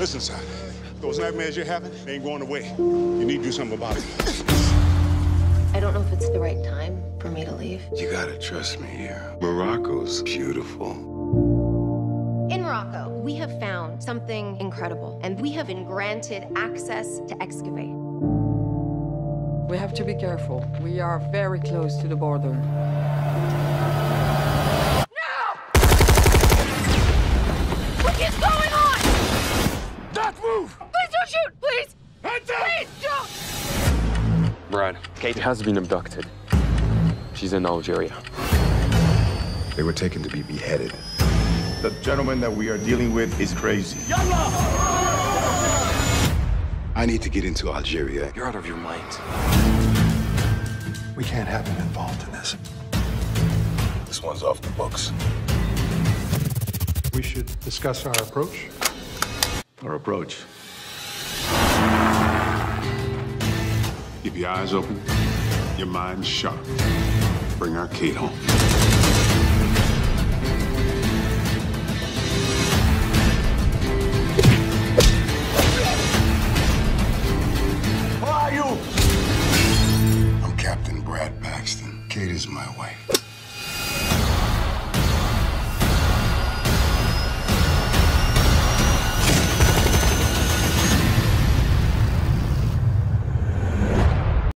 Listen, son. Those nightmares you're having they ain't going away. You need to do something about it. I don't know if it's the right time for me to leave. You gotta trust me here. Morocco's beautiful. In Morocco, we have found something incredible, and we have been granted access to excavate. We have to be careful. We are very close to the border. What is going on? Not move! Please don't shoot! Please! Hands up! Please don't! Brad, Kate has been abducted. She's in Algeria. They were taken to be beheaded. The gentleman that we are dealing with is crazy. I need to get into Algeria. You're out of your mind. We can't have him involved in this. This one's off the books. We should discuss our approach. Our approach. Your eyes open, your mind sharp. Bring our Kate home. Who are you? I'm Captain Brad Paxton. Kate is my wife.